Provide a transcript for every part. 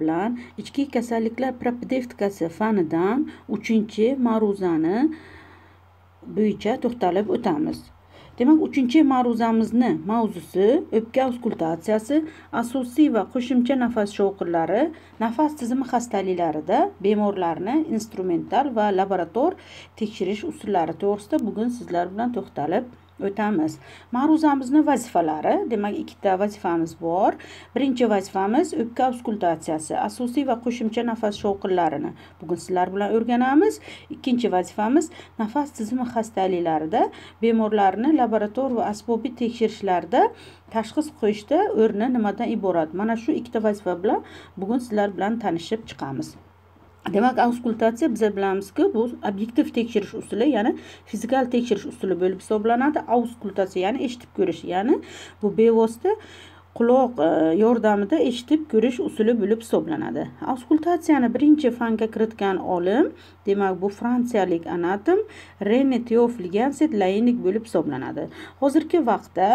bilan ichki kasalliklar propedevtikasi fanidan uchinchi ma'ruzani bo'yicha to'xtalib o'tamiz. Demak uchinchi ma'ruzamizni mavzusi o'pka auskultatsiyasi asosiy va qo'shimcha nafas shovqinlari nafas tizimi xastaliklarida bemorlarni instrumental va laborator tekshirish usullari to'g'risida bugun sizlar bilan to'xtalib o'tamiz. Ma'ruzamizni vazifalari demak ikkita vazifamiz bor. Birinchi vazifamiz o'pka auskultatsiyasi asosiy va qo'shimcha nafas shovqinlarini bugun sizlar bilan o'rganamiz. Ikkinchi vazifamiz nafas tizimi xastaliklarida bemorlarni laborator va asbobiy tekshirishlarda tashxis qo'yishda o'rni nimadan iborat? Mana shu ikkita vazifa bilan bugun sizlar bilan tanishib chiqamiz. Demak auskultatsiya biz bilamizki bu obyektiv tekshirish usuli ya'ni fizikal tekshirish usuli bo'lib hisoblanadi. Auskultatsiya ya'ni eshitib ko'rish ya'ni bu bevosita quloq e, yordamida eshitib ko'rish usuli bo'lib hisoblanadi. Auskultatsiyani birinchi fanga kiritgan olim demak bu fransiyalik anatom rene teofil ganset bo'lib hisoblanadi. Hozirgi vaqtda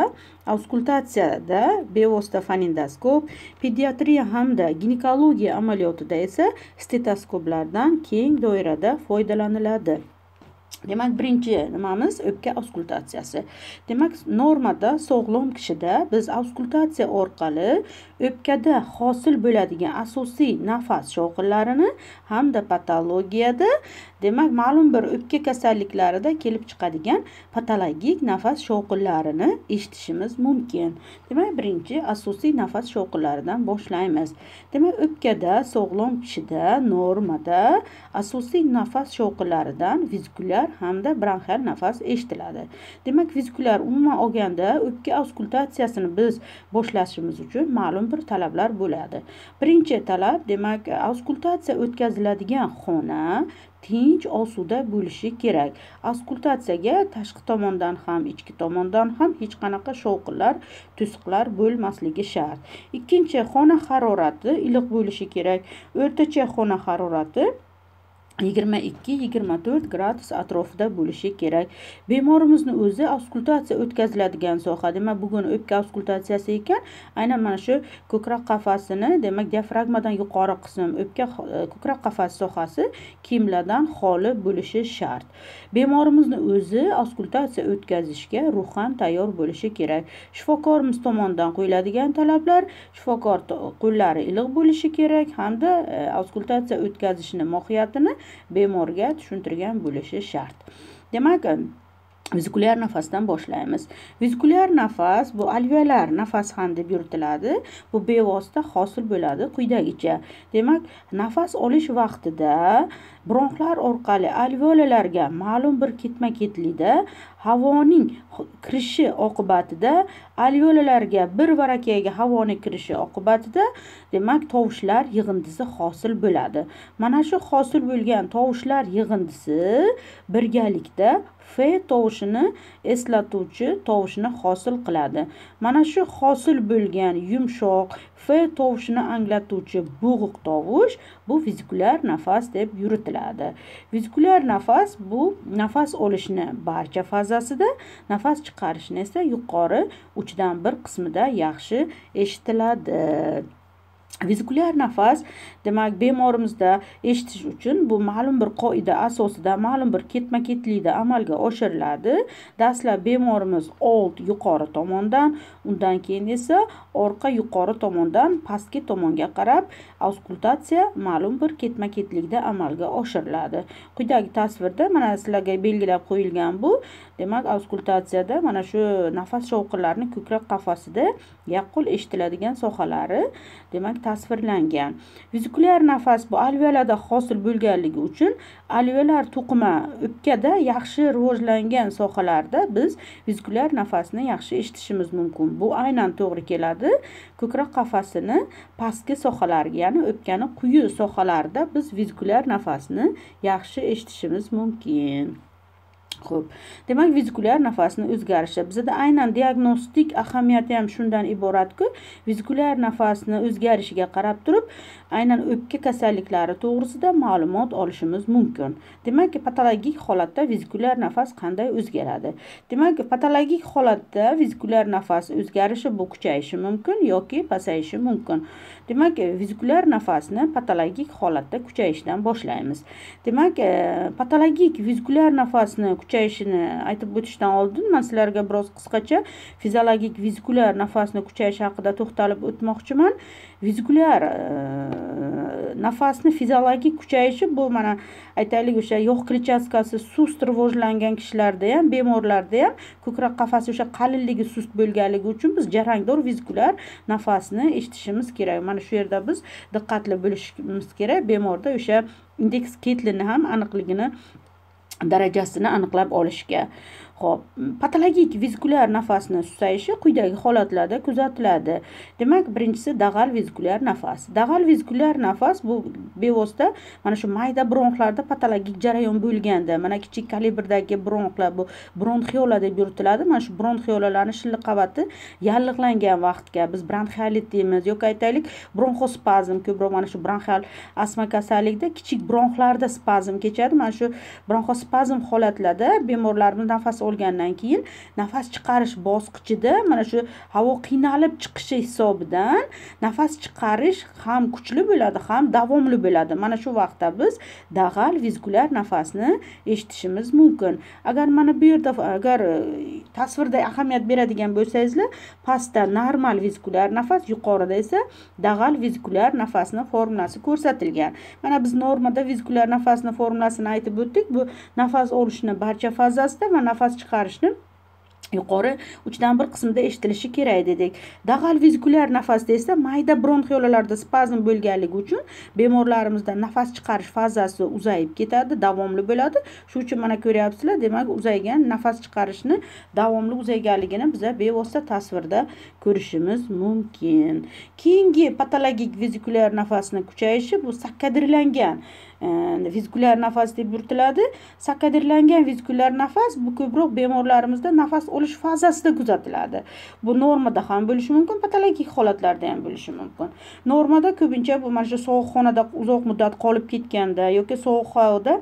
auskultatsiyada bevosita fonindoskop pediatriya hamda ginekologiya amaliyotida esa stetoskoplardan keng doirada foydalaniladi. Demak birinchi nimamiz? O'pka auskultatsiyasi. Demak normada sog'lom kishida biz auskultatsiya orqali o'pkada hosil bo'ladigan asosiy nafas shovqinlarini hamda patologiyada demak ma'lum bir o'pka kasalliklarida kelib chiqadigan patologik nafas shovqinlarini eshitishimiz mumkin. Demak birinchi asosiy nafas shovqinlaridan boshlaymiz. Demak o'pkada sog'lom kishida normada asosiy nafas shovqinlaridan vizgulyar hamda bronxial nafas eshitiladi demak vizikulyar umuman olganda o'pka auskultatsiyasini biz boshlashimiz uchun ma'lum bir talablar bo'ladi. Birinchi talab demak auskultatsiya o'tkaziladigan xona tinch osuda bo'lishi kerak. Auskultatsiyaga tashqi tomondan ham ichki tomondan ham hech qanaqa shovqinlar to'siqlar bo'lmasligi shart. Ikkinchi xona harorati iliq bo'lishi kerak. O'rtacha xona harorati yigirma ikki yigirma to'rt gradus atrofida bo'lishi kerak. Bemorimizni o'zi auskultatsiya o'tkaziladigan soha. Demak bugun o'pka auskultatsiyasi ekan. Aynan mana shu ko'krak qafasini demak diafragmadan yuqori qism o'pka e, ko'krak qafasi sohasi kiyimlardan xoli bo'lishi shart. Bemorimizni o'zi auskultatsiya o'tkazishga ruhan tayyor bo'lishi kerak. Shifokorimiz tomonidan qo'yiladigan talablar shifokor qo'llari iliq bo'lishi kerak hamda e, auskultatsiya o'tkazishni mohiyatini bemorga tushuntirgan bo'lishi shart. Demak vizikulyar nafasdan boshlaymiz. Vizikulyar nafas bu alveolar nafas ham deb yuritiladi. Bu bevosita hosil bo'ladi quyidagicha. Demak nafas olish vaqtida bronxlar orqali alveolalarga ma'lum bir ketma ketlikda havoning kirishi oqibatida alveolalarga bir barakayga havoni kirishi oqibatida demak tovushlar yig'indisi hosil bo'ladi. Mana shu hosil bo'lgan tovushlar yig'indisi birgalikda f tovushini eslatuvchi tovushni hosil qiladi. Mana shu hosil bo'lgan yumshoq f tovushini anglatuvchi bo'g'iq tovush bu vizikulyar nafas deb yuritiladi. Vizikulyar nafas bu nafas olishni barcha fazasida nafas chiqarishni esa yuqori uchdan bir qismida yaxshi eshitiladi. Vizikulyar nafas demak bemorimizda eshitish uchun bu ma'lum bir qoida asosida ma'lum bir ketma ketlikda amalga oshiriladi. Dastlab bemorimiz old yuqori tomondan undan keyin esa orqa yuqori tomondan pastki tomonga qarab auskultatsiya ma'lum bir ketma ketlikda amalga oshiriladi. Quyidagi tasvirda mana sizlarga belgilab qo'yilgan bu. Demak auskultatsiyada mana shu nafas shovqinlarini ko'krak qafasida yaqqol eshitiladigan sohalari. Demak tasvirlangan. Vizikulyar nafas bu alveolada hosil bo'lganligi uchun alveolar to'qima o'pkada yaxshi rivojlangan sohalarda biz vizikulyar nafasni yaxshi eshitishimiz mumkin. Bu aynan to'g'ri keladi. Ko'krak qafasini pastki sohalarga ya'ni o'pkani quyi sohalarida biz vizikulyar nafasni yaxshi eshitishimiz mumkin. Xo'p, demak vizikulyar nafasni o'zgarishi bizda aynan diagnostik ahamiyati ham shundan iboratku, vizikulyar nafasni o'zgarishiga qarab turib, aynan o'pka kasalliklari to'g'risida ma'lumot olishimiz mumkin. Demak, patologik holatda vizikulyar nafas qanday o'zgaradi? Demak, patologik holatda vizikulyar nafas o'zgarishi bu kuchayishi mumkin yoki pasayishi mumkin. Demak, vizikulyar nafasni patologik holatda kuchayishdan boshlaymiz. Demak, e, patologik vizikulyar nafasni kuchayishini aytib o'tishdan oldin man sizlarga biroz qisqacha fiziologik vizikulyar nafasni kuchayishi haqida to'xtalib o'tmoqchiman. Vizikulyar e, nafasni fiziologik kuchayishi bu mana aytaylik o'sha yog' kletchatkasi sust rivojlangan kishilarda ham bemorlarda ham ko'krak qafasi o'sha qalinligi sust bo'lganligi uchun biz jarangdor vizikulyar nafasni eshitishimiz kerak. Mana shu yerda biz diqqatli bo'lishimiz kerak. Bemorda o'sha indeks ketlini ham aniqligini darajasini aniqlab olishga Xo'p, patologik vizikulyar nafasni susayishi quyidagi holatlarda kuzatiladi. Demak, birinchisi dag'al vizikulyar nafas. Dag'al vizikulyar nafas bu bevosita mana shu mayda bronxlarda patologik jarayon bo'lganda, mana kichik kalibrdagi bronxlar bu bronxiola deb yuritiladi. Mana shu bronxiolalarning shilliq qavati yallig'langan vaqtga biz bronxialit deymiz yoki aytaylik bronxospazm ko'proq mana shu bronxial astma kasallikda kichik bronxlarda spazm kechadi. Mana shu bronxospazm holatlarda bemorlarimiz nafas bo'lgandan keyin nafas chiqarish bosqichida mana shu havo qiynalib chiqishi hisobidan nafas chiqarish ham kuchli bo'ladi ham davomli bo'ladi. Mana shu vaqtda biz dag'al vizgular nafasni eshitishimiz mumkin. Agar mana bu yerda agar e, tasvirda ahamiyat beradigan bo'lsangizlar pastda normal vizgular nafas yuqorida esa dag'al vizgular nafasni formulasi ko'rsatilgan. Mana biz normada vizgular nafasni formulasini aytib o'tdik. Bu nafas olishni barcha fazasida va nafas chiqarishni yuqori uchdan bir qismida eshitilishi kerak dedik. Dag'al vizikulyar nafasda esa mayda bronxiolalarda spazm bo'lganligi uchun bemorlarimizda nafas chiqarish fazasi uzayib ketadi davomli bo'ladi. Shuning uchun mana ko'ryapsizlar demak uzaygan nafas chiqarishni davomli uzayganligini biza bevosita tasvirda ko'rishimiz mumkin. Keyingi patologik vizikulyar nafasni kuchayishi bu sakkadirlangan vizikulyar nafas deb yuritiladi. Sakkadirlangan vizikulyar nafas bu ko'proq bemorlarimizda nafas olish fazasida kuzatiladi. Bu normada ham bo'lishi mumkin patologik holatlarda ham bo'lishi mumkin. Normada ko'pincha bu mana shu sovuq xonada uzoq muddat qolib ketganda yoki sovuq havoda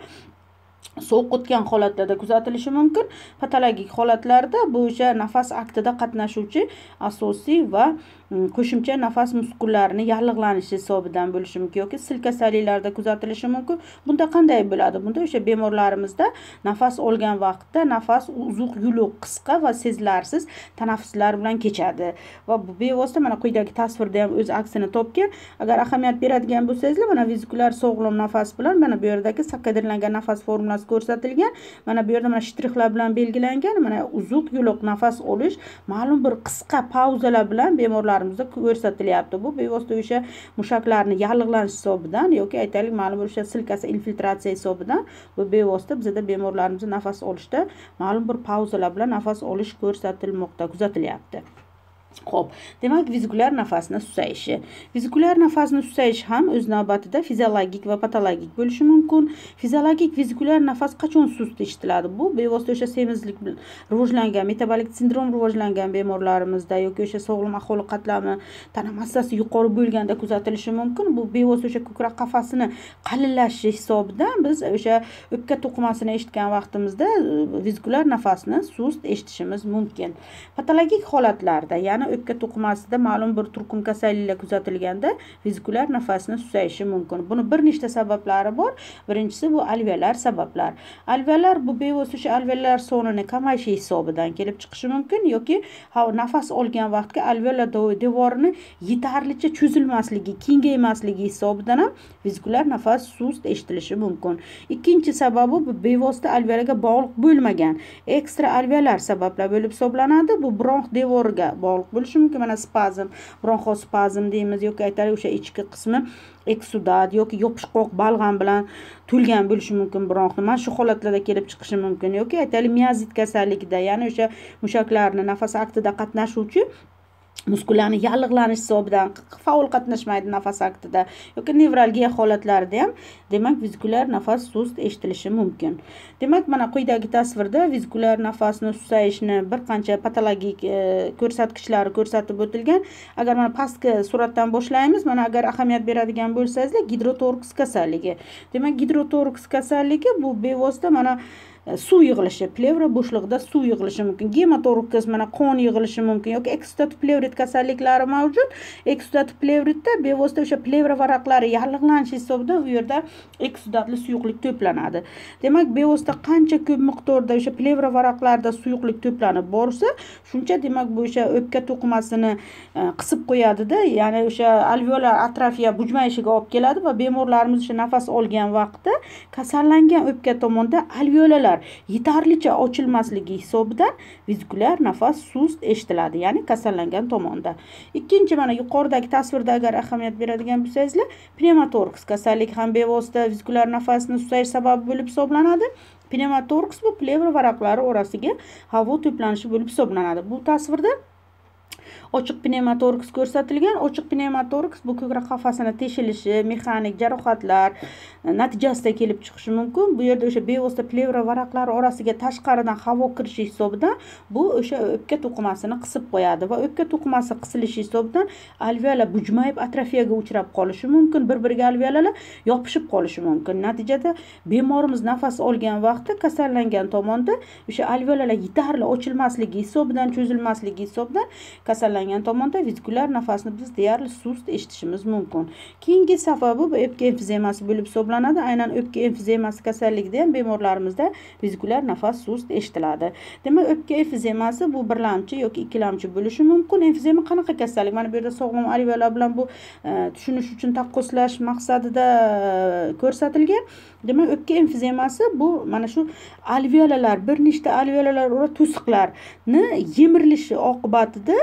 sovuq o'tgan holatlarda kuzatilishi mumkin. Patologik holatlarda bu o'sha nafas aktida qatnashuvchi asosiy va qo'shimcha nafas muskullarini yallig'lanishi hisobidan bo'lishi mumkin yoki sil kasalliklarida kuzatilishi mumkin. Bunda qanday bo'ladi? Bunda o'sha bemorlarimizda nafas olgan vaqtda nafas uzuq yuluq qisqa va sezilarsiz tanaffuslar bilan kechadi. Va bu bevosita mana quyidagi tasvirda ham o'z aksini topgan agar ahamiyat beradigan bo'lsangizlar mana vizikulyar sog'lom nafas bilan mana bu yerdagi sakkadirlangan nafas formulasi ko'rsatilgan. Mana bu yerda mana shtrixlar bilan belgilangan mana uzuq yuluq nafas olish ma'lum bir qisqa pauzalar bilan bemorlarimizda ko'rsatilyapti. Bu bevosita o'sha mushaklarni yallig'lanish hisobidan yoki aytaylik ma'lum bir o'sha silkasi infiltratsiya hisobidan bu bevosita bizada bemorlarimizni nafas olishda ma'lum bir pauzalar bilan nafas olish ko'rsatilmoqda kuzatilyapti. Xo'p, demak vizikulyar nafasni susayishi. Vizikulyar nafasni susayish ham o'z navbatida fiziologik va patologik bo'lishi mumkin. Fiziologik vizikulyar nafas qachon sust eshitiladi? Bu bevosita o'sha semizlik rivojlangan, metabolik sindrom rivojlangan bemorlarimizda yoki o'sha sog'lom aholi qatlami tana massasi yuqori bo'lganda kuzatilishi mumkin. Bu bevosita o'sha ko'krak qafasini qalinlashishi hisobidan biz o'sha o'pka to'qimasini eshitgan vaqtimizda e, vizikulyar nafasni sust eshitishimiz mumkin. Patologik holatlarda, ya'ni yana o'pka to'qimasida ma'lum bir turkum kasalliklar kuzatilganda vizikulyar nafasni susayishi mumkin. Buni bir nechta sabablari bor. Birinchisi bu alveolar sabablar. Alveolar bu bevosita o'sha alveolar sonini kamayishi hisobidan kelib chiqishi mumkin yoki nafas olgan vaqtga alveolar devorini yetarlicha cho'zilmasligi kengaymasligi hisobidan ham vizikulyar nafas sust eshitilishi mumkin. Ikkinchi sababi bu bevosita alveolarga bog'liq bo'lmagan. Ekstra alveolar sabablar bo'lib hisoblanadi. Bu bronx devoriga bog'liq bo'lishi mumkin. Mana spazm bronxospazm deymiz yoki aytaylik o'sha ichki qismi eksudat yoki yopishqoq balg'am bilan to'lgan bo'lishi mumkin bronxni mana shu holatlarda kelib chiqishi mumkin yoki aytaylik miozit kasalligida ya'ni o'sha mushaklarni nafas aktida qatnashuvchi muskullarni yallig'lanish hisobidan faol qatnashmaydi nafas aktida yoki nevralgiya holatlarida ham. Demak vizikulyar nafas sust eshitilishi mumkin. Demak mana quyidagi tasvirda vizikulyar nafasni susayishni bir qancha patologik e, ko'rsatkichlari ko'rsatib o'tilgan. Agar mana pastki suratdan boshlaymiz mana agar ahamiyat beradigan bo'lsangizlar gidrotorks kasalligi. Demak gidrotorks kasalligi bu bevosita mana suv yig'ilishi plevra bo'shlig'ida suv yig'ilishi mumkin gematorkis mana qon yig'ilishi mumkin yoki eksudativ plevrit kasalliklari mavjud eksudativ plevritda bevosita o'sha plevra varaqlari yallig'lanishi hisobidan u yerda eksudatli suyuqlik to'planadi demak bevosita qancha ko'p miqdorda o'sha plevra varaqlarida suyuqlik to'planib borsa shuncha demak bu o'sha o'pka to'qimasini qisib qo'yadida ya'ni o'sha alveolar atrofiya bujmayishiga olib keladi va bemorlarimiz o'sha nafas olgan vaqtda kasallangan o'pka tomonda alveolalar yetarlicha ochilmasligi hisobidan vizikulyar nafas sust eshitiladi ya'ni kasallangan tomonda. Ikkinchi mana yuqoridagi tasvirda agar ahamiyat beradigan bo'lsangizlar pnevmotorks kasallik ham bevosita vizikulyar nafasni susayish sababi bo'lib hisoblanadi. Pnevmotorks bu plevra varaqlari orasiga havo to'planishi bo'lib hisoblanadi. Bu tasvirda ochiq pnevmotoriks ko'rsatilgan ochiq pnevmotoriks bu ko'krak qafasini teshilishi mexanik jarohatlar e, natijasida kelib chiqishi mumkin. Bu yerda o'sha bevosita plevra varaqlari orasiga tashqaridan havo kirishi hisobidan bu o'sha o'pka to'qimasini qisib qo'yadi va o'pka to'qimasi qisilishi hisobidan alveola bujmayib atrofiyaga uchrab qolishi mumkin bir biriga alveolalar yopishib qolishi mumkin. Natijada bemorimiz nafas olgan vaqtda kasallangan tomonda o'sha alveolalar yetarli ochilmasligi hisobidan cho'zilmasligi hisobidan kasallangan tomonda vizgulyar nafasni biz deyarli sust eshitishimiz mumkin. Keyingi sababi bu o'pka emfizemasi bo'lib hisoblanadi. Aynan o'pka emfizemasi kasalligida ham bemorlarimizda vizgulyar nafas sust eshitiladi. Demak o'pka emfizemasi bu birlamchi yoki ikkilamchi bo'lishi mumkin. Emfizema qanaqa kasallik? Mana bu yerda sog'lom alveolar bilan bu e, tushunish uchun taqqoslash maqsadida e, ko'rsatilgan. Demak o'pka emfizemasi bu mana shu alveolalar bir nechta alveolalar to'siqlarni yemirilishi oqibatida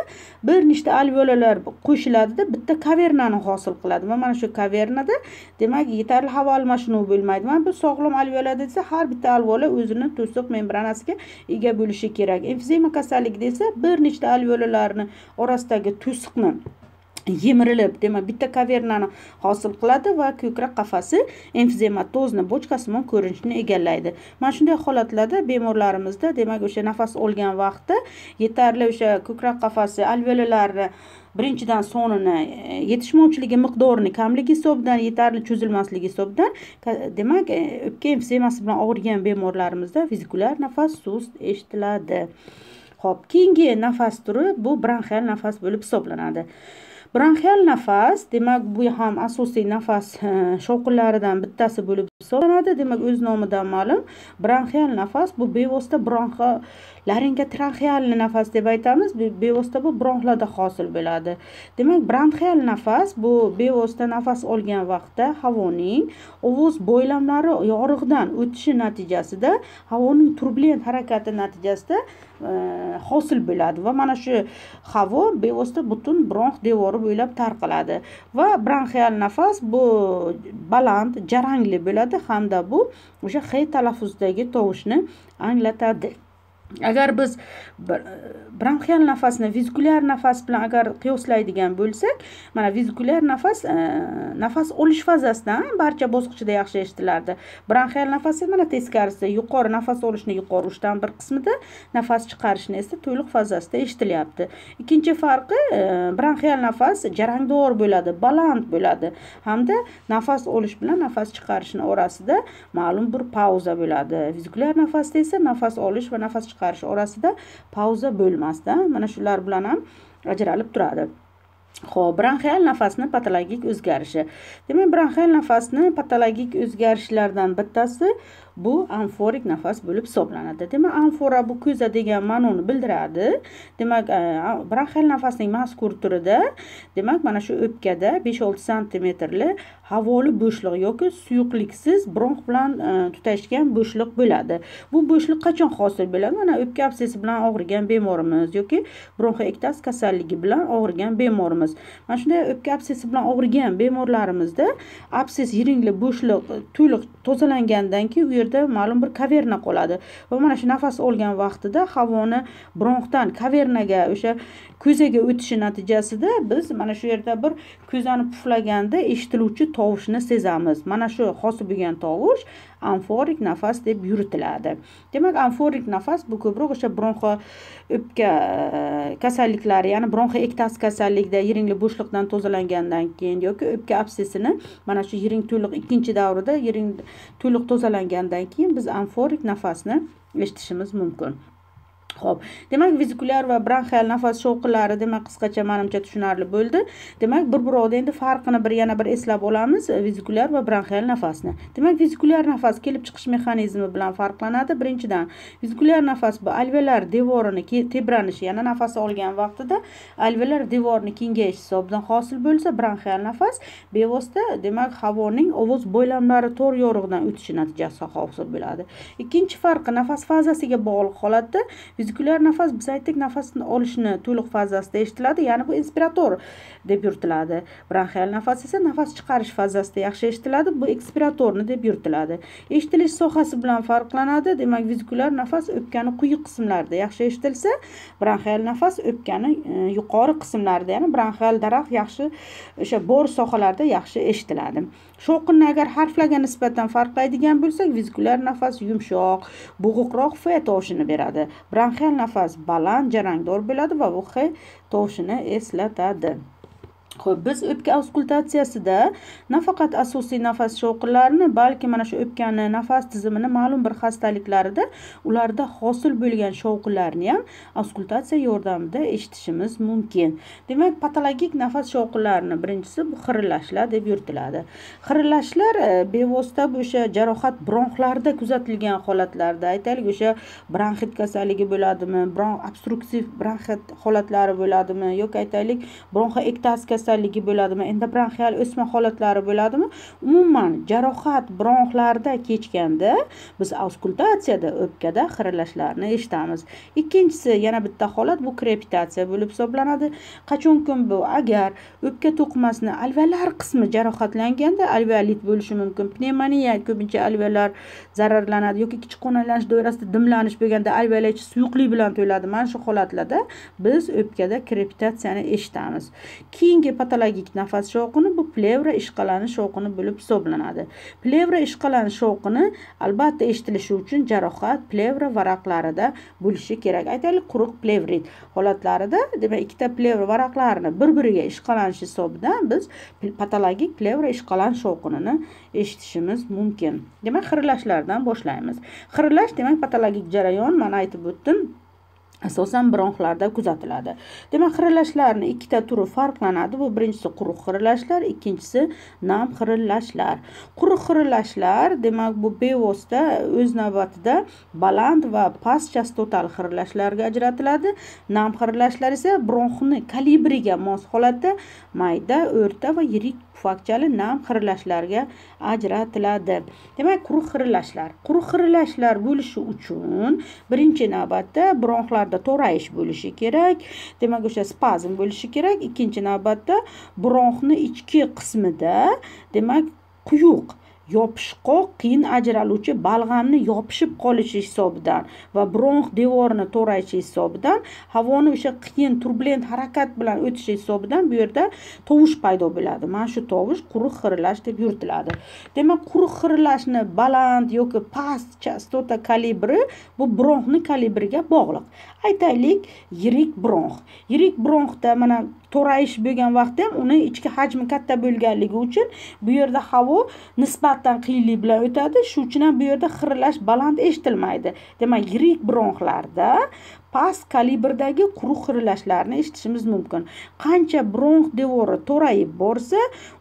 bir nechta alveolalar qo'shiladida bitta kavernani hosil qiladi va mana shu kavernada demak yetarli havo almashinuvi bo'lmaydi. Mana bu sog'lom alveola desa har bitta alveola o'zini to'siq membranasiga ega bo'lishi kerak. Emfizema kasalligida esa bir nechta alveolalarni orasidagi to'siqni yemirilib demak bitta kavernani hosil qiladi va ko'krak qafasi emfizematozni bochkasimon ko'rinishni egallaydi. Mana shunday holatlarda bemorlarimizda demak o'sha nafas olgan vaqtda yetarli o'sha ko'krak qafasi alveolalarini birinchidan sonini e, yetishmovchiligi miqdorini kamligi hisobidan yetarli cho'zilmasligi hisobidan demak e, o'pka emfizemasi bilan og'rigan bemorlarimizda vizikulyar nafas sust eshitiladi. Ho'p keyingi nafas turi bu bronxial nafas bo'lib hisoblanadi. Bronxial nafas demak bu ham asosiy nafas eh, shovqinlaridan bittasi bo'lib hisoblanadi. Demak o'z nomidan ma'lum. Bronxial nafas bu bevosita bronxo laringotraxealniy nafas deb aytamiz. Bevosita bu bronxlarda hosil bo'ladi. Demak bronxial nafas bu bevosita nafas olgan vaqtda havoning ovoz bo'ylamlari yorug'dan o'tishi natijasida havoning turbulent harakati natijasida e, hosil bo'ladi. Va mana shu havo bevosita butun bronx devori bo'ylab tarqaladi. Va bronxial nafas bu baland jarangli bo'ladi. Hamda bu o'sha x talaffuzidagi tovushni anglatadi. Agar biz bronxial nafasni vizgulyar nafas bilan agar qiyoslaydigan bo'lsak mana vizgulyar nafas e, nafas olish fazasidan barcha bosqichida yaxshi eshitilardi. Bronxial nafas mana teskarisi yuqori nafas olishni yuqori uchdan bir qismida nafas chiqarishni esa to'liq fazasida eshitilyapti. Ikkinchi farqi e, bronxial nafas jarangdor bo'ladi baland bo'ladi. Hamda nafas olish bilan nafas chiqarishni orasida ma'lum bir pauza bo'ladi. Vizgulyar nafasda esa nafas olish va nafas chiqarish orasida pauza bo'lmasda mana shular bilan ham ajralib turadi. Ho'p bronxial nafasni patologik o'zgarishi. Demak bronxial nafasni patologik o'zgarishlardan bittasi bu amforik nafas bo'lib hisoblanadi. Demak amfora bu ko'za degan ma'noni bildiradi. Demak e, bronxial nafasning mazkur turida demak mana shu o'pkada besh olti santimetrli havoli bo'shliq yoki suyuqliksiz bronx bilan e, tutashgan bo'shliq bo'ladi. Bu bo'shliq qachon hosil bo'ladi? Mana o'pka absesi bilan og'rigan bemorimiz yoki bronxoektaz kasalligi bilan og'rigan bemorimiz. Mana shunday o'pka absesi bilan og'rigan bemorlarimizda abses yiringli bo'shliq to'liq tozalangandan keyin u yerda ma'lum bir kaverna qoladi. Va mana shu nafas olgan vaqtida havoni bronxdan kavernaga o'sha ko'zaga o'tishi natijasida biz mana shu yerda bir ko'zani puflaganda eshitiluvchi tovushni sezamiz. Mana shu hosil bo'lgan tovush amforik nafas deb yuritiladi. Demak amforik nafas bu ko'proq o'sha bronxo o'pka e, kasalliklari ya'ni bronxo ektasi kasalligida yiringli bo'shliqdan tozalangandan keyin yoki o'pka absesini mana shu yiring to'liq ikkinchi davrida yiring to'liq tozalangandan keyin biz amforik nafasni eshitishimiz mumkin. Ho'p demak vizikulyar va bronxial nafas shovqinlari demak qisqacha manimcha tushunarli bo'ldi. Demak bir birovda endi farqini bir yana bir eslab olamiz vizikulyar va bronxial nafasni. Demak vizikulyar nafas kelib chiqish mexanizmi bilan farqlanadi. Birinchidan vizikulyar nafas bu alveolar devorini tebranishi ya'ni nafas olgan vaqtida alveolar devorini kengayishi hisobidan hosil bo'lsa bronxial nafas bevosita demak havoning ovoz bo'ylamlari to'r yorug'dan o'tishi natijasida hosil bo'ladi. Ikkinchi farqi nafas fazasiga bog'liq holatda vizikulyar nafas biz aytdik nafasni olishni to'liq fazasida eshitiladi ya'ni bu inspirator deb yuritiladi. Bronxial nafas esa nafas chiqarish fazasida yaxshi eshitiladi bu ekspiratorni deb yuritiladi. Eshitilish sohasi bilan farqlanadi demak vizikulyar nafas o'pkani quyi qismlarida yaxshi eshitilsa bronxial nafas o'pkani e, yuqori qismlarida ya'ni bronxial daraxt yaxshi o'sha bo'r sohalarda yaxshi eshitiladi. Shovqinni agar harflarga nisbatan farqlaydigan bo'lsak vizikulyar nafas yumshoq bo'g'iqroq f tovushini beradi. Bronxial nafas baland jarangdor bo'ladi va bu x tovushini eslatadi. Xo'p, biz o'pka auskultatsiyasida nafaqat asosiy nafas shovqinlarini, balki mana shu o'pkani nafas tizimini ma'lum bir xastaliklarida ularda hosil bo'lgan shovqinlarni ham auskultatsiya yordamida eshitishimiz mumkin. Demak, patologik nafas shovqinlarini birinchisi bu xirillashlar deb yuritiladi. Xirillashlar e, bevosita o'sha jarohat bronxlarda kuzatilgan holatlarda aytaylik, o'sha bronxit kasalligi bo'ladimi, bronx obstruktiv bronxit holatlari bo'ladimi yoki aytaylik bronxoektaziz kasalligi bo'ladimi endobronxial o'sma holatlari bo'ladimi? Umuman jarohat bronxlarda kechganda biz auskultatsiyada o'pkada xirillashlarni eshitamiz. Ikkinchisi yana bitta holat bu krepitatsiya bo'lib hisoblanadi. Qachonki bu? Agar o'pka to'qimasini alveolar qismi jarohatlanganda alveolit bo'lishi mumkin pnevmoniya ko'pincha alveolar zararlanadi yoki kichik qonlanish doirasida dimlanish bo'lganda alveolar suyuqlik bilan to'ladi mana shu holatlarda biz o'pkada krepitatsiyani eshitamiz. Keyingi patologik nafas shovqini bu plevra ishqalanish shovqini bo'lib hisoblanadi. Plevra ishqalanish shovqini albatta eshitilishi uchun jarohat plevra varaqlarida bo'lishi kerak. Aytaylik quruq plevrit holatlarida demak ikkita plevra varaqlarini bir biriga ishqalanishi hisobidan biz patologik plevra ishqalanish shovqinini eshitishimiz mumkin. Demak xirillashlardan boshlaymiz. Xirillash demak patologik jarayon mana aytib o'tdim asosan bronxlarda kuzatiladi. Demak xirillashlarni ikkita turi farqlanadi. Bu birinchisi quruq xirillashlar ikkinchisi nam xirillashlar. Quruq xirillashlar demak bu bevosita o'z navbatida baland va past chastotali xirillashlarga ajratiladi. Nam xirillashlar esa bronxni kalibriga mos holatda mayda o'rta va yirik pufakchali nam xirillashlarga ajratiladi. Demak quruq xirillashlar quruq xirillashlar bo'lishi uchun birinchi navbatda bronxlarda to'rayish bo'lishi kerak. Demak o'sha spazm bo'lishi kerak. Ikkinchi navbatda bronxni ichki qismida demak quyuq yopishqoq qiyin ajraluvchi balg'amni yopishib qolishi hisobidan va bronx devorini to'rayishi hisobidan havoni o'sha qiyin turbulent harakat bilan o'tishi hisobidan bu yerda tovush paydo bo'ladi. Mana shu tovush quruq xirillash deb yuritiladi. Demak quruq xirillashni baland yoki past chastota kalibri bu bronxni kalibriga bog'liq. Aytaylik yirik bronx. Yirik bronxda mana to'rayish bo'lgan vaqtda ham uni ichki hajmi katta bo'lganligi uchun bu yerda havo nisbatan qiyinlik bilan o'tadi. Shuning uchun ham bu yerda xirillash baland eshitilmaydi. Demak yirik bronxlarda past kalibrdagi quruq xirillashlarni eshitishimiz mumkin. Qancha bronx devori to'rayib borsa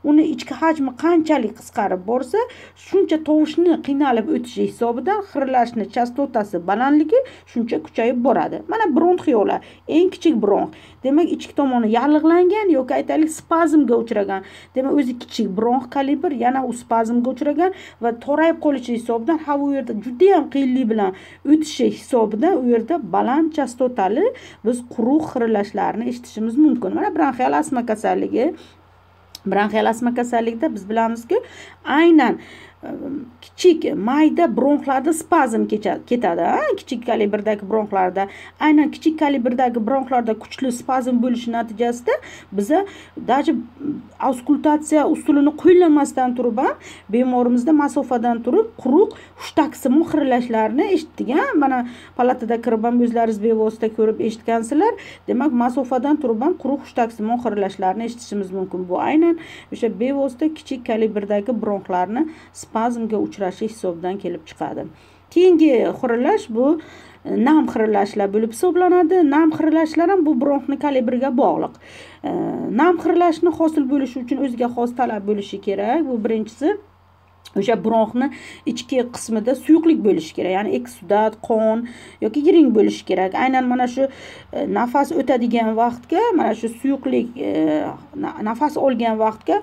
uni ichki hajmi qanchalik qisqarib borsa shuncha tovushni qiynalib o'tishi hisobidan xirillashni chastotasi balandligi shuncha kuchayib boradi. Mana bronxiola eng kichik bronx. Demak ichki tomoni yallig'langan yoki aytaylik spazmga uchragan. Demak o'zi kichik bronx kalibr yana u spazmga uchragan va torayib qolishi hisobidan havo u yerda judayam qiyinlik bilan o'tishi hisobidan u yerda baland chastotali biz quruq xirillashlarni eshitishimiz mumkin. Mana bronxial astma kasalligi bronxial astma kasalligida biz bilamizki aynan kichik mayda bronxlarda spazm ketadi kichik kalibrdagi bronxlarda. Aynan kichik kalibrdagi bronxlarda kuchli spazm bo'lishi natijasida biza даже auskultatsiya usulini qo'llamasdan turib ham bemorimizda masofadan turib quruq hushtaksi muhrlashlarni eshitdik mana palatada kirib ham o'zlaringiz bevosita ko'rib eshitgansizlar demak masofadan turib ham quruq hushtaksi muhrlashlarni eshitishimiz mumkin bu. Aynan o'sha bevosita kichik kalibrdagi bronxlarni spazmga uchrashi hisobidan kelib chiqadi. Keyingi xirillash bu e, nam xirillashlar bo'lib hisoblanadi. Nam xirillashlar ham bu bronxni kalibriga bog'liq. E, nam xirillashni hosil bo'lishi uchun o'ziga xos talab bo'lishi kerak. Bu birinchisi. O'sha bronxni ichki qismida suyuqlik bo'lishi kerak. Ya'ni eksudat qon yoki yiring bo'lishi kerak. Aynan mana shu e, nafas o'tadigan vaqtga mana shu suyuqlik e, nafas olgan vaqtga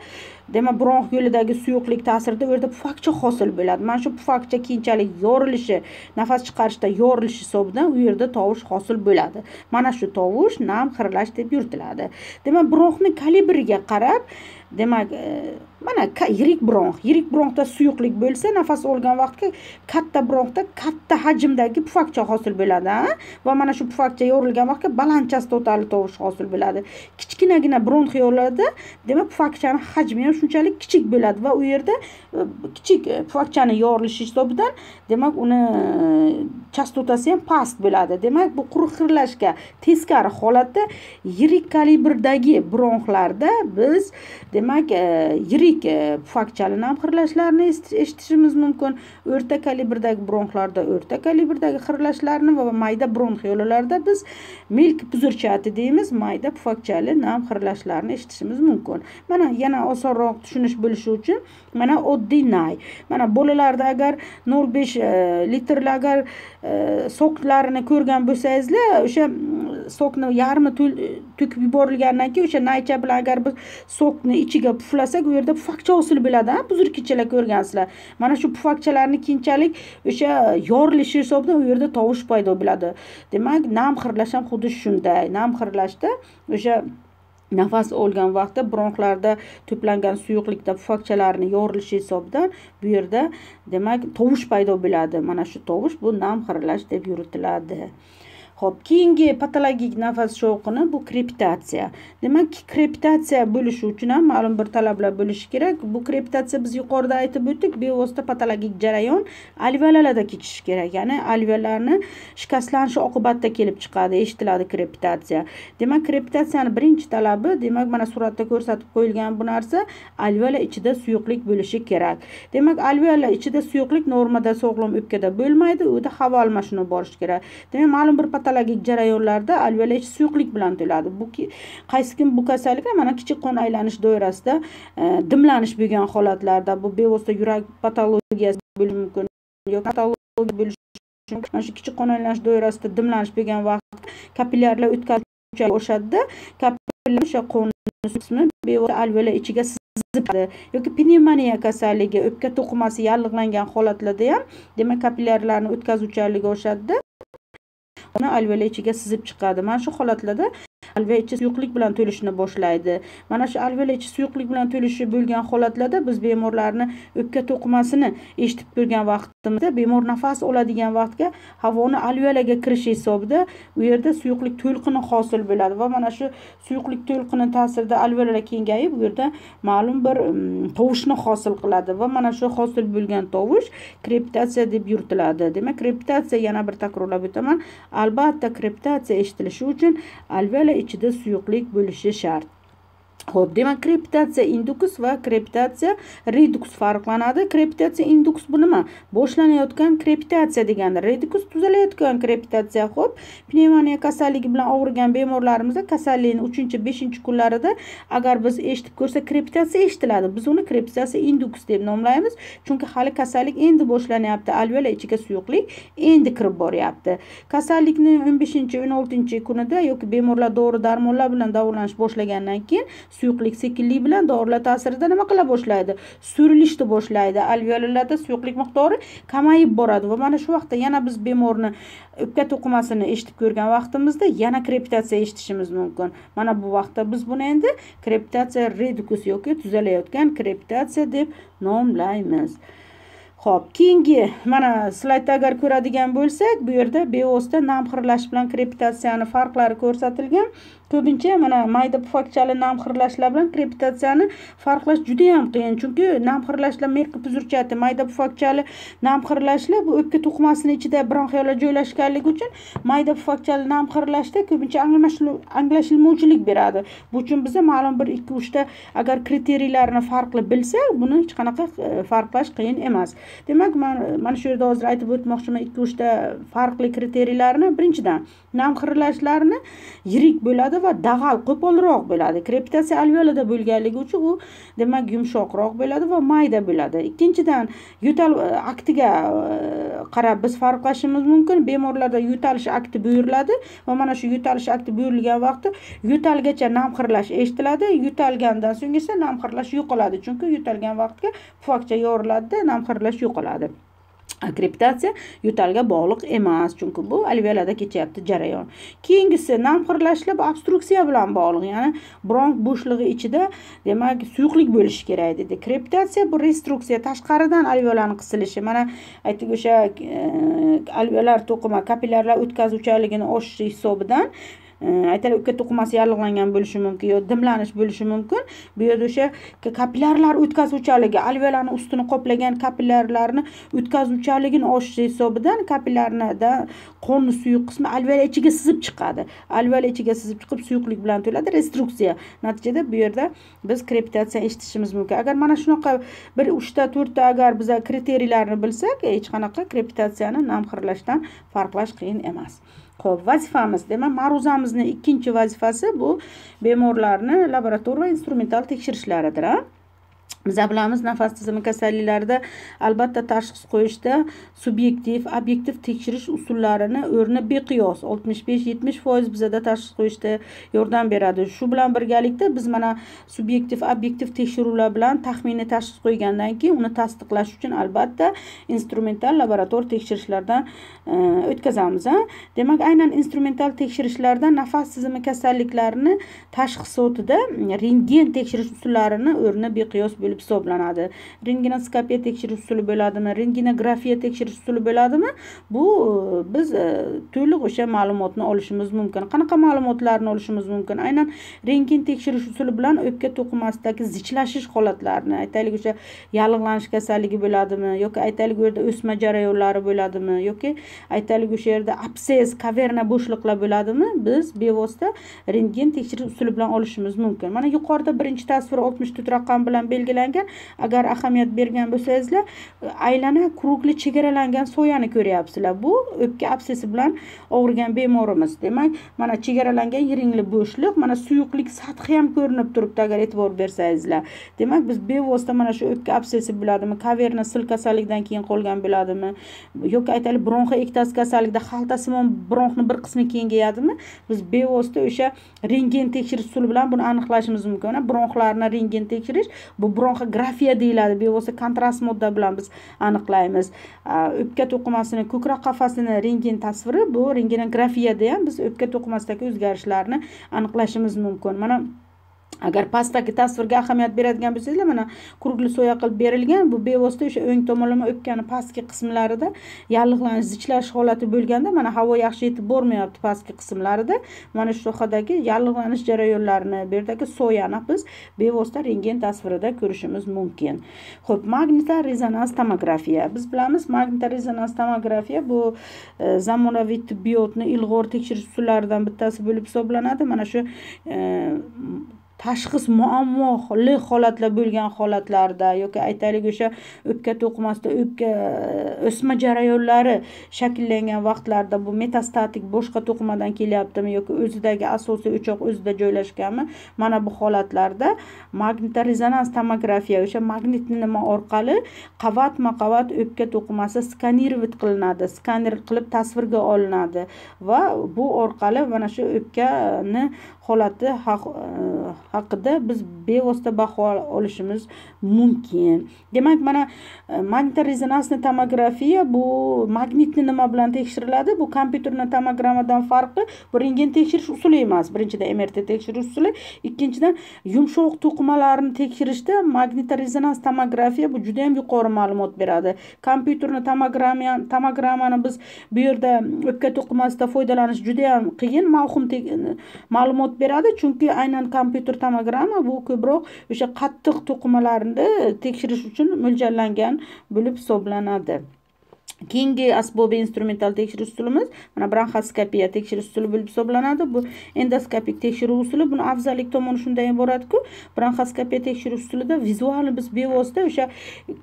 demak bronx yo'lidagi suyuqlik ta'sirida u yerda pufakcha hosil bo'ladi. Mana shu pufakcha keyinchalik yorilishi nafas chiqarishda yorilishi hisobidan u yerda tovush hosil bo'ladi. Mana shu tovush nam xirlash deb yuritiladi. Demak bronxni kalibriga qarab demak e, mana yirik bronx yirik bronxda suyuqlik bo'lsa nafas olgan vaqtda katta bronxda katta hajmdagi pufakcha hosil bo'ladi va mana shu pufakcha yorilgan vaqtda baland chastotali tovush hosil bo'ladi. Kichkinagina bronxiyollarda demak pufakchani hajmi ham shunchalik kichik bo'ladi va u yerda e, kichik e, pufakchani yorilishi hisobidan demak uni chastotasi ham past bo'ladi. Demak bu quruq xirlashga teskari holatda yirik kalibrdagi bronxlarda biz demak demak e, yirik e, pufakchali nam xirlashlarni eshitishimiz mumkin. O'rta kalibrdagi bronxlarda o'rta kalibrdagi xirlashlarni va mayda bronx bronxiyolalarda biz milk puzurchati deymiz mayda pufakchali nam xirlashlarni eshitishimiz mumkin. Mana yana osonroq tushunish bo'lishi uchun mana oddiy nay. Mana bolalarda agar nol besh e, litrli agar e, soklarini ko'rgan bo'lsangizlar o'sha mm, sokni yarmi to'kib yuborilgandan keyin o'sha naycha bilan agar biz sokni ichiga puflasak u yerda pufakcha hosil bo'ladi buzurkichalar ko'rgansizlar. Mana shu pufakchalarni keyinchalik o'sha yorilishi hisobidan u yerda tovush paydo bo'ladi demak nam xirlash ham xuddi shunday. Nam xirlashda o'sha nafas olgan vaqtda bronxlarda to'plangan suyuqlikda pufakchalarni yorilishi hisobidan bu yerda demak tovush paydo bo'ladi mana shu tovush bu nam xirillash deb yuritiladi. Xo'p, keyingi patologik nafas shovqini bu krepitatsiya. Demak, krepitatsiya bo'lishi uchun ham ma'lum bir talablar bo'lishi kerak. Bu krepitatsiya biz yuqorida aytib o'tdik, bevosita patologik jarayon alveolarlarda kechishi kerak. Ya'ni alveolarni shikastlanishi oqibatida kelib chiqadi, eshitiladi krepitatsiya. Demak, krepitatsiyani birinchi talabi, demak, mana suratda ko'rsatib qo'yilgan bu narsa alveola ichida suyuqlik bo'lishi kerak. Demak, alveola ichida suyuqlik normada sog'lom o'pkada bo'lmaydi, u yerda havo almashinuvi borishi kerak. Demak, ma'lum bir patologik jarayonlarda alveolar suyuqlik bilan to'ladi. Bu qaysi kim bu kasallik mana kichik qon aylanish doirasida e, dimlanish bo'lgan holatlarda bu bevosita yurak patologiyasi bo'lishi mumkin yoki patologiya bo'lishi mumkin. Mana shu kichik qon aylanish doirasida dimlanish bo'lgan vaqt kapillyarlar o'tkazuvchi o'shadida kapillyar o'sha qonni qismi bevosita alveolar ichiga sizib yoki pnevmoniya kasalligi o'pka to'qimasi yallig'langan holatlarda ham demak kapillyarlarni o'tkazuvchanligi oshadida uni ichiga sizib chiqadi. Mana shu holatlarda alveolar ichi suyuqlik bilan to'lishni boshlaydi. Mana shu alveolar ichi suyuqlik bilan to'lishi bo'lgan holatlarda biz bemorlarni o'pka to'qimasini eshitib ko'rgan vaqtimizda bemor nafas oladigan vaqtga havoni alveolaga kirishi hisobida u yerda suyuqlik to'lqini hosil bo'ladi va mana shu suyuqlik to'lqini ta'sirida alveolar kengayib u yerda ma'lum bir mm, tovushni hosil qiladi va mana shu hosil bo'lgan tovush krepitatsiya deb yuritiladi. Demak krepitatsiya yana bir takrorlab o'taman. Albatta krepitatsiya eshitilishi uchun alveola ichida suyuqlik bo'lishi shart. Xo'p, demak, krepitatsiya induks va krepitatsiya reduks farqlanadi. Krepitatsiya induks bu nima? Boshlanayotgan krepitatsiya degani. Reduks tuzalayotgan krepitatsiya. Xo'p, pnevmoniya kasalligi bilan og'rigan bemorlarimizda kasallikning 3-5 kunlarida agar biz eshitib ko'rsa krepitatsiya eshitiladi. Biz uni krepitatsiya induks deb nomlaymiz, chunki hali kasallik endi boshlanyapti. Alveola ichiga suyuqlik endi kirib boryapti. Kasallikning 15-16 kunida yoki bemorlar dori-darmonlar bilan davolanish boshlagandan keyin suyuqlik sekinlik bilan dorilar ta'sirida nima qila boshlaydi? Surilishni boshlaydi. Alveolarlarda suyuqlik miqdori kamayib boradi va mana shu vaqtda yana biz bemorni o'pka to'qimasini eshitib ko'rgan vaqtimizda yana krepitatsiya eshitishimiz mumkin. Mana bu vaqtda biz buni endi krepitatsiya redukus yoki tuzalayotgan krepitatsiya deb nomlaymiz. Ho'p keyingi mana slaydda agar ko'radigan bo'lsak bu yerda bevosita nam xirlash bilan krepitatsiyani farqlari ko'rsatilgan ko'pincha mana mayda pufakchali nam xirlashlar bilan krepitatsiyani farqlash juda yam qiyin. Chunki nam xirlashlar merki puzurchati mayda pufakchali nam xirlashlar bu o'pka to'qimasini ichida bronxiyalar joylashganligi uchun mayda pufakchali nam xirlashda ko'pincha anglashilmovchilik beradi. Bu uchun biza ma'lum bir ikki uchta agar kriteriyalarni farqli bilsak buni hech qanaqa e, farqlash qiyin emas. Demak man mana shu yerda hozir aytib o'tmoqchiman ikki uchta farqli kriteriyalarni birinchidan nam xirlashlarni yirik bo'ladi va dag'al qo'polroq bo'ladi. Krepitatsiya alveolada bo'lganligi uchun u demak yumshoqroq bo'ladi va mayda bo'ladi. Ikkinchidan yo'tal e, aktiga e, qarab biz farqlashimiz mumkin. Bemorlarda yo'talish akti buyuriladi va mana shu yo'talish akti buyurilgan vaqtda yo'talgacha namxirlash eshitiladi. Yo'talgandan so'ng esa namxirlash yo'qoladi. Chunki yo'talgan vaqtga pufakcha yoriladida namxirlash yo'qoladi. Krepitatsiya yo'talga bog'liq emas chunki bu alveolada kechyapti jarayon. Keyingisi namxirlashlar obstruksiya bilan bog'liq ya'ni bronx bo'shlig'i ichida demak suyuqlik bo'lishi kerak dedi. Krepitatsiya bu restruksiya tashqaridan alveolani qisilishi mana aytdik o'sha e, alveolar to'qima kapillyarlar o'tkazuvchanligini oshishi hisobidan aytaylik o'pka to'qimasi yallig'langan bo'lishi mumkin yo dimlanish bo'lishi mumkin. Bu yerda o'sha kapillarlar o'tkazuvchanligi alveolani ustini qoplagan kapillarlarni o'tkazuvchanligini oshishi hisobidan kapillarnida qonni suyuq qismi alveola ichiga sizib chiqadi. Alveola ichiga sizib chiqib suyuqlik bilan to'ladi restruksiya. Natijada bu yerda biz krepitatsiya eshitishimiz mumkin. Agar mana shunaqa bir uchta to'rtta agar biza kriteriylarni bilsak hech qanaqa krepitatsiyani nam xirlashdan farqlash qiyin emas. Ho'p vazifamiz. Demak ma'ruzamizni ikkinchi vazifasi bu bemorlarni laboratoriya va instrumental tekshirishlaridir a biza bilamiz nafas tizimi kasalliklarida albatta tashxis qo'yishda subyektiv obyektiv tekshirish usullarini o'rni beqiyos oltmish besh yetmish foiz bizada tashxis qo'yishda yordam beradi. Shu bilan birgalikda biz mana subyektiv obyektiv tekshiruvlar bilan taxminiy tashxis qo'ygandan keyin uni tasdiqlash uchun albatta instrumental laborator tekshirishlardan e, o'tkazamiz demak aynan instrumental tekshirishlarda nafas tizimi kasalliklarini tashxisotida e, rentgen tekshirish usullarini o'rni beqiyos bo'lib hisoblanadi. Rentgenoskopiya tekshirish usuli bo'ladimi? Rentgenografiya tekshirish usuli bo'ladimi? Bu e, biz e, to'liq o'sha ma'lumotni olishimiz mumkin. Qanaqa ma'lumotlarni olishimiz mumkin? Aynan rentgen tekshirish usuli bilan o'pka to'qimasidagi zichlashish holatlarini aytaylik o'sha yallig'lanish kasalligi bo'ladimi yoki aytaylik u yerda o'sma jarayonlari bo'ladimi yoki aytaylik o'sha yerda abses kaverna bo'shliqlar bo'ladimi? Biz bevosita rentgen tekshirish usuli bilan olishimiz mumkin. Mana yuqorida birinchi tasvir oltmish to'rt raqam bilan belgilangan. Agar ahamiyat bergan bo'lsangizlar aylana krugli chegaralangan soyani ko'ryapsizlar. Bu o'pka absesi bilan og'rigan bemorimiz. Demak mana chegaralangan yiringli bo'shliq mana suyuqlik sathi ham ko'rinib turibdi agar e'tibor bersangizlar. Demak biz bevosita mana shu o'pka absesi bo'ladimi kaverna sil kasalligidan keyin qolgan bo'ladimi yoki aytaylik bronxa ektasi kasalligida xaltasimon bronxni bir qismi kengayadimi biz bevosita o'sha rentgen tekshirish usuli bilan buni aniqlashimiz mumkin. Bronxlarni rentgen tekshirish bu bronxografiya deyiladi. Bevosita kontrast modda bilan biz aniqlaymiz. O'pka to'qimasini ko'krak qafasini rentgen tasviri bu rentgenografiyada ham biz o'pka to'qimasidagi o'zgarishlarni aniqlashimiz mumkin. Mana agar pastdagi tasvirga ahamiyat beradigan bo'lsanglar mana kurugli soya qilib berilgan bu bevosita o'sha o'ng tomonlama o'pkani pastki qismlarida yallig'lanish zichlash holati bo'lganda mana havo yaxshi yetib bormayapti pastki qismlarida. Mana shu sohadagi yallig'lanish jarayonlarini bu yerdagi soyani biz bevosita rentgen tasvirida ko'rishimiz mumkin. Ho'p magnitar rezonans tomografiya. Biz bilamiz magnitar rezonans tomografiya bu e, zamonaviy tibbiyotni ilg'or tekshirish usullaridan bittasi bo'lib hisoblanadi. Mana shu e, tashxis muammoli holatlar bo'lgan holatlarda yoki aytaylik o'sha o'pka to'qimasida o'pka e, o'sma jarayonlari shakllangan vaqtlarda bu metastatik boshqa to'qimadan kelyaptimi yoki o'zidagi asosiy o'choq o'zida joylashganmi? Mana bu holatlarda magnitorezonans tomografiya o'sha magnit nima orqali qavatma qavat o'pka to'qimasi skanirovat qilinadi skaner qilib tasvirga olinadi va bu orqali mana shu o'pkani holati e, haqida biz bevosita baho olishimiz mumkin. Demak mana e, magnit rezonansni tomografiya bu magnitni nima bilan tekshiriladi bu kompyuterni tomogrammadan farqi bu rentgen tekshirish usuli emas. Birinchidan mrt tekshirish usuli ikkinchidan yumshoq to'qimalarni tekshirishda magnit rezonans tomografiya bu juda yam yuqori ma'lumot beradi. Kompyuterni tomogrammani biz bu yerda o'pka to'qimasida foydalanish juda yam qiyin. Mavhum ma'lumot beradi. Chunki aynan kompyuter tomogramma bu ko'proq o'sha qattiq to'qimalarni tekshirish uchun mo'ljallangan bo'lib hisoblanadi. Keyingi asbobiy instrumental tekshirish usulimiz mana bronxoskopiya tekshirish usuli bo'lib hisoblanadi. Bu endoskopik tekshiruv usuli buni afzallik tomoni shundan iboratku. Bronxoskopiya tekshirish usulida vizualni biz bevosita o'sha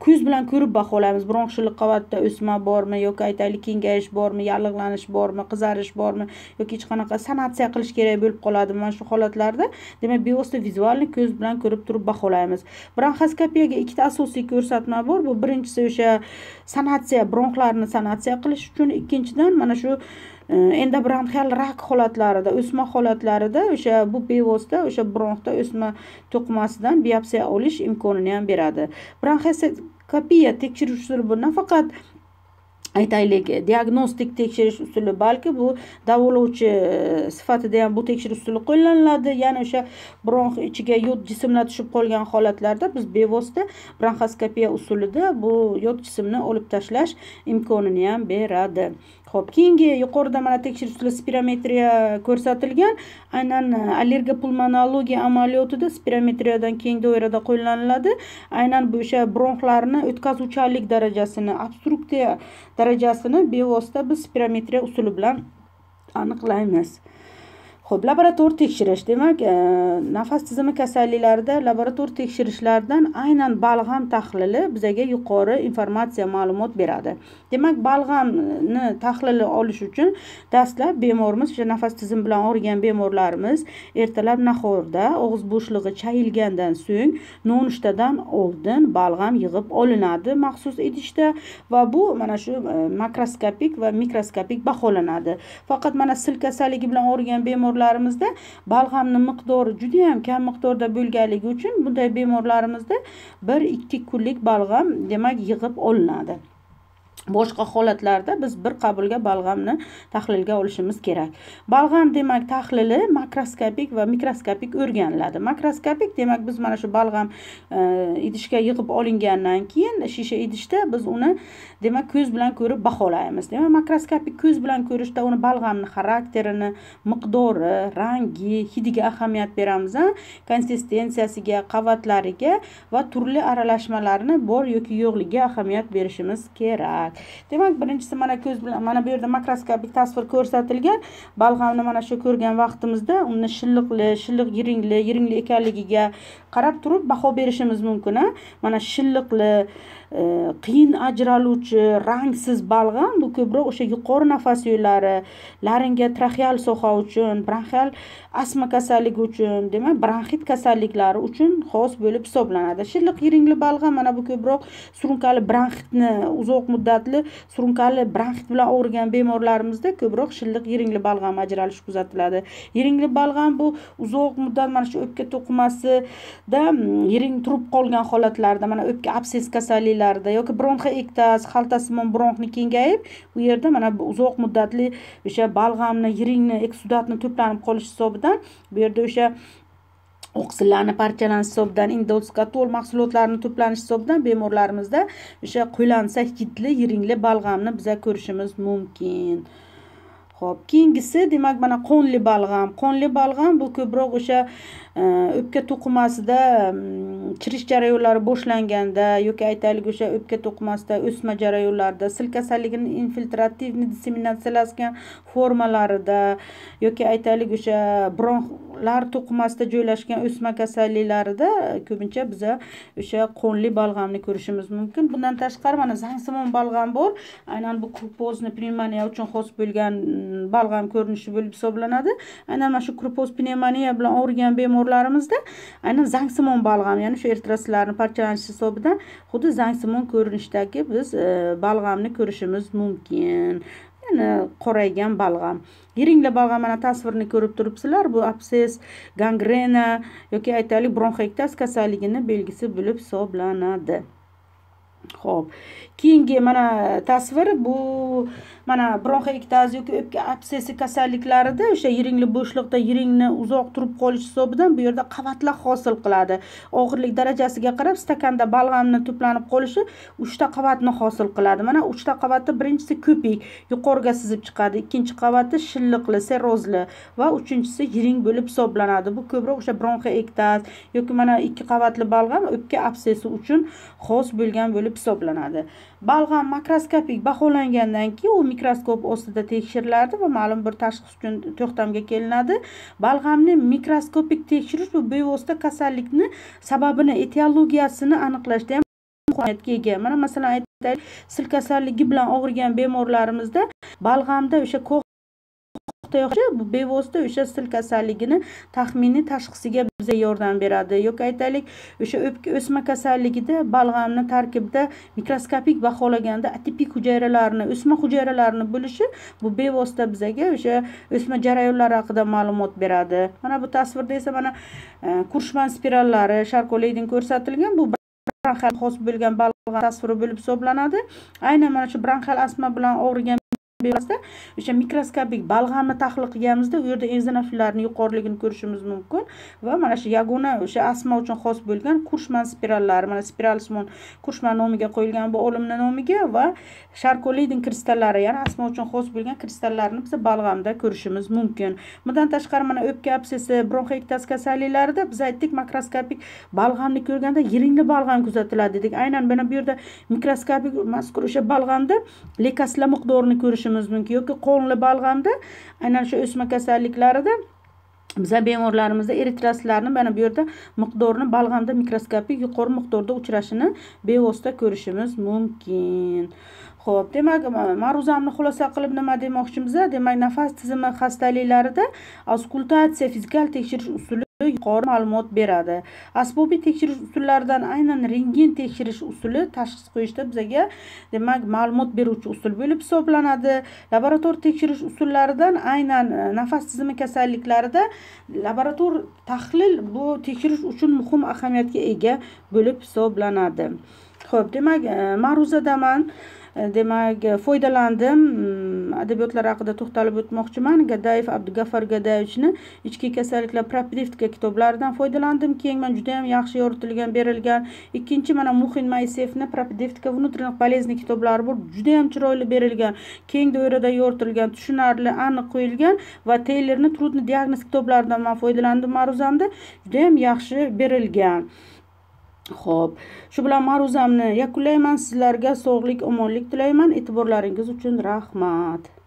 ko'z bilan ko'rib baholaymiz. Bronx shilliq qavatida o'sma bormi yoki aytaylik kengayish bormi yallig'lanish bormi qizarish bormi yoki hech qanaqa sanatsiya qilish kerak bo'lib qoladi mana shu holatlarda. Demak bevosita vizualni ko'z bilan ko'rib turib baholaymiz. Bronxoskopiyaga ikkita asosiy ko'rsatma bor. Bu birinchisi o'sha sanatsiya bronxlar ularni sanatsiya qilish uchun ikkinchidan mana shu e, endobronxial rak holatlarida o'sma holatlarida o'sha bu bevosita o'sha bronxda o'sma to'qimasidan biopsiya olish imkonini ham beradi. Bronxoskopiya tekshirish usuli bu nafaqat aytaylik diagnostik tekshirish usuli balki bu davolovchi e, sifatida ham bu tekshirish usuli qo'llaniladi. Ya'ni o'sha bronx ichiga yod jismlar tushib qolgan holatlarda biz bevosita bronxoskopiya usulida bu yod jismni olib tashlash imkonini ham beradi. Ho'p keyingi yuqorida mana tekshirish usuli spirometriya ko'rsatilgan. Aynan e, allergopulmonologiya amaliyotida spirometriyadan keng doirada qo'llaniladi. Aynan bu o'sha bronxlarni o'tkazuvchanlik darajasini obstruksiya darajasini bevosita biz spirometriya usuli bilan aniqlaymiz. Xo'p, laborator tekshirish demak e, nafas tizimi kasalliklarida laborator tekshirishlardan aynan balg'am tahlili bizaga yuqori informatsiya ma'lumot beradi. Demak balg'amni tahlili olish uchun dastlab bemorimiz o'sha nafas tizimi bilan og'rigan bemorlarimiz ertalab nahorda og'iz bo'shlig'i chayilgandan so'ng nonushtadan oldin balg'am yig'ib olinadi maxsus idishda va bu mana shu e, makroskopik va mikroskopik baholanadi. Faqat mana sil kasalligi bilan og'rigan bemorlar bemorlarimizda balg'amni miqdori juda yam kam miqdorda bo'lganligi uchun bunday bemorlarimizda bir ikki kunlik balg'am demak yig'ib olinadi. Boshqa holatlarda biz bir qabulga balg'amni tahlilga olishimiz kerak. Balg'am demak tahlili makroskopik va mikroskopik o'rganiladi. Makroskopik demak biz mana shu balg'am e, idishga yig'ib olingandan keyin shisha idishda biz uni demak ko'z bilan ko'rib baholaymiz. Demak makroskopik ko'z bilan ko'rishda uni balg'amni xarakterini miqdori rangi hidiga ahamiyat beramiz konsistensiyasiga qavatlariga va turli aralashmalarini bor yoki yo'qligiga ahamiyat berishimiz kerak. Demak birinchisi mana ko'z bilan mana bu yerda makroskopik tasvir ko'rsatilgan. Balg'amni mana shu ko'rgan vaqtimizda uni shilliqli shilliq yiringli yiringli ekanligiga qarab turib baho berishimiz mumkin mana shilliqli E, qiyin ajraluvchi rangsiz balg'am bu ko'proq o'sha yuqori nafas yo'llari laringa traxeal soha uchun bronxial astma kasalligi uchun demak bronxit kasalliklari uchun xos bo'lib hisoblanadi. Shilliq yiringli balg'am mana bu ko'proq surunkali bronxitni uzoq muddatli surunkali bronxit bilan og'rigan bemorlarimizda ko'proq shilliq yiringli balg'am ajralishi kuzatiladi. Yiringli balg'am bu uzoq muddat mana shu o'pka to'qimasida mm, yiring turib qolgan holatlarda mana o'pka abses kasalliklarida yoki bronxoektaz xaltasimon bronxni kengayib u yerda mana uzoq muddatli o'sha balg'amni yiringni eksudatni to'planib qolish hisobidan bu yerda o'sha oqsillarni parchalanish hisobidan indoskatol mahsulotlarini to'planish hisobidan bemorlarimizda o'sha qo'lansa hidli yiringli balg'amni biza ko'rishimiz mumkin. Ho'p keyingisi demak mana qonli balg'am. Qonli balg'am bu ko'proq o'sha o'pka to'qimasida chirish jarayonlari boshlanganda yoki aytaylik o'sha o'pka to'qimasida o'sma jarayonlarida sil kasalligini infiltrativniy disseminatsiyalasgan formalarida yoki aytaylik o'sha bronxlar to'qimasida joylashgan o'sma kasalliklarida ko'pincha biza o'sha qonli balg'amni ko'rishimiz mumkin bundan tashqari mana zangsimon balg'am bor aynan bu krupozniy pnevmoniya uchun xos bo'lgan balg'am ko'rinishi bo'lib hisoblanadi aynan mana shu krupoz pnevmoniya bilan og'rigan bemor bemorlarimizda aynan zangsimon balg'am ya'ni shu eritrositlarni parchalanishi hisobidan xuddi zangsimon ko'rinishdagi biz e, balg'amni ko'rishimiz mumkin. Yana qoraygan balg'am. Yiringli balg'am mana tasvirini ko'rib turibsizlar bu abses gangrena yoki aytaylik bronxektaz kasalligini belgisi bo'lib hisoblanadi. Ho'p keyingi mana tasvir bu mana bronxektaz yoki o'pka absessi kasalliklarida o'sha yiringli bo'shliqda yiringni uzoq turib qolish hisobidan bu yerda qavatlar hosil qiladi. Og'irlik darajasiga qarab stakanda balg'amni to'planib qolishi uchta qavatni hosil qiladi. Mana uchta qavatda birinchisi ko'pik yuqoriga sizib chiqadi ikkinchi qavati shilliqli serozli va uchinchisi yiring bo'lib hisoblanadi. Bu ko'proq o'sha bronxektaz yoki mana ikki qavatli balg'am o'pka absessi uchun xos bo'lgan bo'lib hisoblanadi. Balg'am makroskopik baholangandan keyin u mikroskop ostida tekshiriladi va ma'lum bir tashxis uchun to'xtamga kelinadi. Balg'amni mikroskopik tekshirish bu bevosita kasallikni sababini etiologiyasini aniqlashda ham ahamiyatga ega. Mana masalan aytaylik sil kasalligi bilan og'rigan bemorlarimizda balg'amda o'sha yaxshi bu bevosita o'sha sil kasalligini taxminiy tashxisiga bizga yordam beradi. Yoki aytaylik o'sha o'pka o'sma kasalligida balg'amni tarkibida mikroskopik baholaganda atipik hujayralarni o'sma hujayralarini bo'lishi bu bevosita bizga o'sha o'sma jarayonlari haqida ma'lumot beradi. Mana bu tasvirda esa mana e, kurshman spirallari sharkoleydin ko'rsatilgan bu bronxal xos bo'lgan balg'am tasviri bo'lib hisoblanadi. Aynan mana shu bronxal astma bilan og'rigan bevosita o'sha mikroskopik balg'amni tahlil qilganimizda u yerda ezinofillarni yuqoriligini ko'rishimiz mumkin va mana shu yagona o'sha astma uchun xos bo'lgan kurshman spirallari mana spiralsimon kurshman nomiga qo'yilgan bu olimni nomiga va sharkolidin kristallari ya'ni astma uchun xos bo'lgan kristallarni biz balg'amda ko'rishimiz mumkin. Bundan tashqari mana o'pka absessi bronxiktaz kasalliklarida biz aytdik makroskopik balg'amni ko'rganda yiringli balg'am kuzatiladi dedik. Aynan mana bu yerda mikroskopik mazkur o'sha balg'amda lekaslar miqdorini ko'rishimiz bo'lishimiz mumkin yoki qonli balg'amda aynan shu o'sma kasalliklarida biza bemorlarimizda eritrositlarni mana bu yerda miqdorini balg'amda mikroskopik yuqori miqdorda uchrashini bevosita ko'rishimiz mumkin. Ho'p demak ma'ruzamni xulosa qilib nima demoqchimiz demak nafas tizimi xastaliklarida auskultatsiya fizikal tekshirish usuli yuqori ma'lumot beradi. Asbobiy tekshirish usullaridan aynan rentgen tekshirish usuli tashxis qo'yishda bizaga demak ma'lumot beruvchi usul bo'lib hisoblanadi. Laborator tekshirish usullaridan aynan e, nafas tizimi kasalliklarida laborator tahlil bu tekshirish uchun muhim ahamiyatga ega bo'lib hisoblanadi. Ho'p demak e, ma'ruzadaman. E, demak foydalandim. Mm, adabiyotlar haqida to'xtalib o'tmoqchiman. Gadayev abdugaffar gadayevichni ichki kasalliklar propedevtika kitoblaridan foydalandim. Keyin man juda yam yaxshi yoritilgan berilgan. Ikkinchi mana muhin maysevni propedevtika внутренних болезней kitoblari bor juda yam chiroyli berilgan keng doirada yoritilgan tushunarli aniq qo'yilgan va teylerni трудный diagnoz kitoblaridan man foydalandim ma'ruzamda. Juda yam yaxshi berilgan. Xo'p, shu bilan ma'ruzamni yakunlayman. Sizlarga sog'lik, omonlik tilayman. E'tiborlaringiz uchun rahmat.